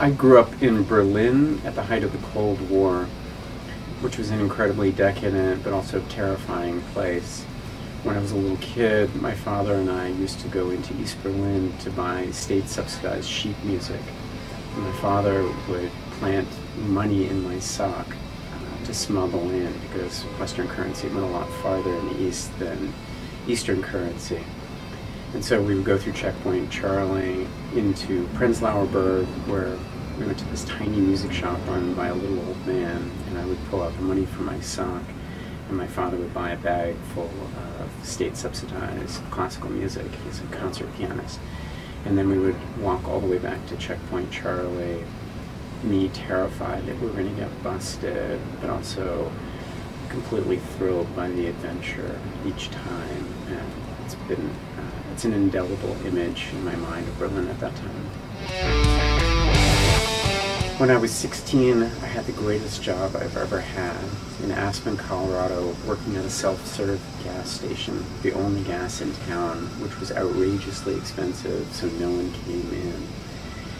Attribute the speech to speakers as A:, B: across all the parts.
A: I grew up in Berlin at the height of the Cold War, which was an incredibly decadent but also terrifying place. When I was a little kid, my father and I used to go into East Berlin to buy state subsidized sheet music. My father would plant money in my sock uh, to smuggle in because Western currency went a lot farther in the East than Eastern currency. And so we would go through Checkpoint Charlie into Prenzlauer Berg, where we went to this tiny music shop run by a little old man, and I would pull out the money from my sock, and my father would buy a bag full of state subsidized classical music. He's a concert pianist. And then we would walk all the way back to Checkpoint Charlie, me terrified that we were going to get busted, but also completely thrilled by the adventure each time. And it's been uh, it's an indelible image in my mind of Berlin at that time. When I was 16, I had the greatest job I've ever had in Aspen, Colorado, working at a self-serve gas station, the only gas in town, which was outrageously expensive, so no one came in,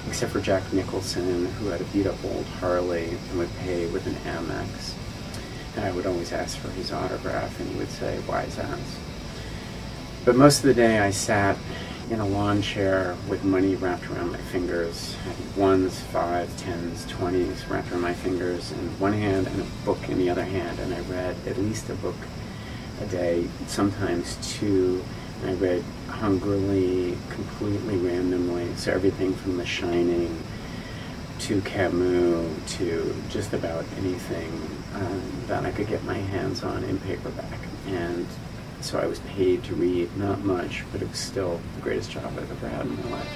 A: except for Jack Nicholson, who had a beat-up old Harley and would pay with an Amex. And I would always ask for his autograph, and he would say, wise ass. But most of the day I sat in a lawn chair with money wrapped around my fingers. I had ones, fives, tens, twenties wrapped around my fingers in one hand and a book in the other hand. And I read at least a book a day, sometimes two. And I read hungrily, completely randomly. So everything from The Shining to Camus to just about anything um, that I could get my hands on in paperback. And so I was paid to read, not much, but it was still the greatest job I've ever had in my life.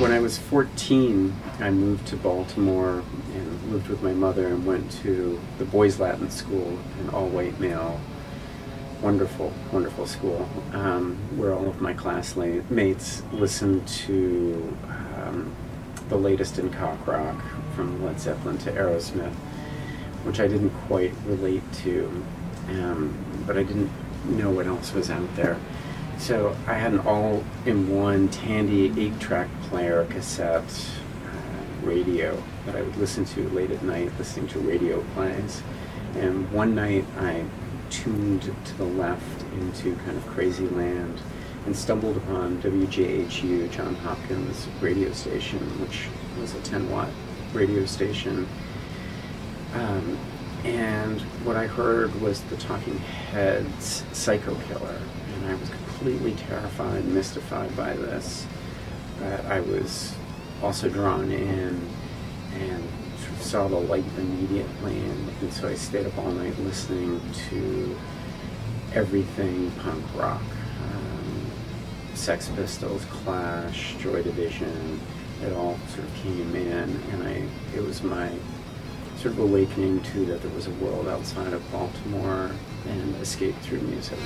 A: When I was 14, I moved to Baltimore and lived with my mother and went to the Boys Latin School, an all-white male, wonderful, wonderful school, um, where all of my classmates listened to um, the latest in cock rock, from Led Zeppelin to Aerosmith, which I didn't quite relate to um, but I didn't know what else was out there. So I had an all-in-one Tandy 8-track player cassette uh, radio that I would listen to late at night, listening to radio plays. And one night I tuned to the left into kind of crazy land and stumbled upon WJHU, John Hopkins radio station, which was a 10 watt radio station. Um, and what I heard was the Talking Heads Psycho Killer, and I was completely terrified, mystified by this. But I was also drawn in and saw the light immediately, and, and so I stayed up all night listening to everything punk rock. Sex Pistols, Clash, Joy Division, it all sort of came in, and I it was my sort of awakening to that there was a world outside of Baltimore and escape through music.